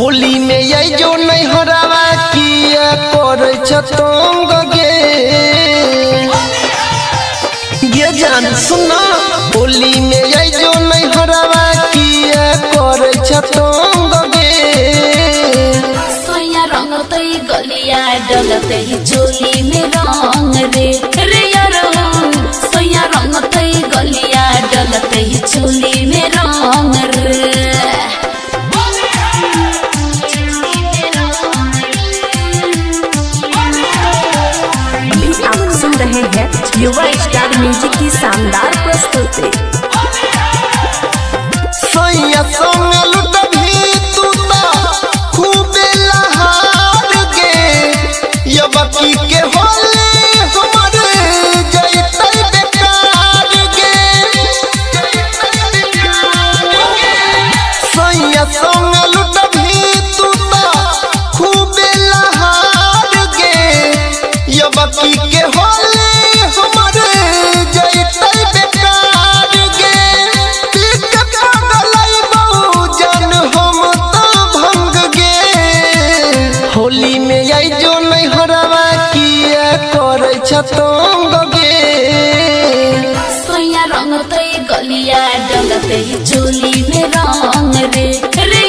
होली में ये जो नहीं हो रहा किया करे छतंग गे ये जान सुना होली में ये जो नहीं हो रहा किया करे छतंग गे सोया रंगतै गलिया ही झोली युवा स्टार म्यूजिक की शानदार आई जो नहीं हरावा किया करे छतंग गे सोया रंगतै गलिया डलतै झोली में रंग रे। रे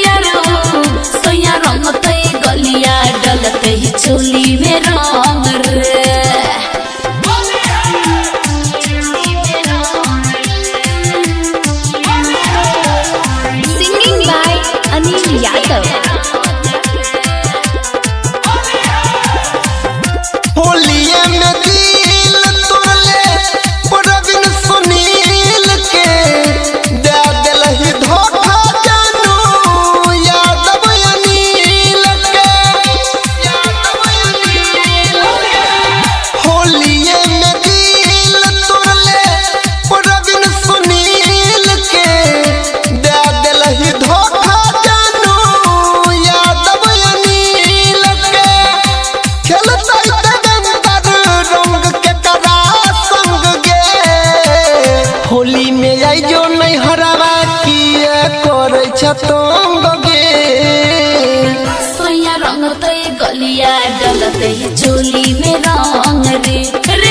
करे छतंग गे सोया रंगतै गलिया डलते झोली में रंग रे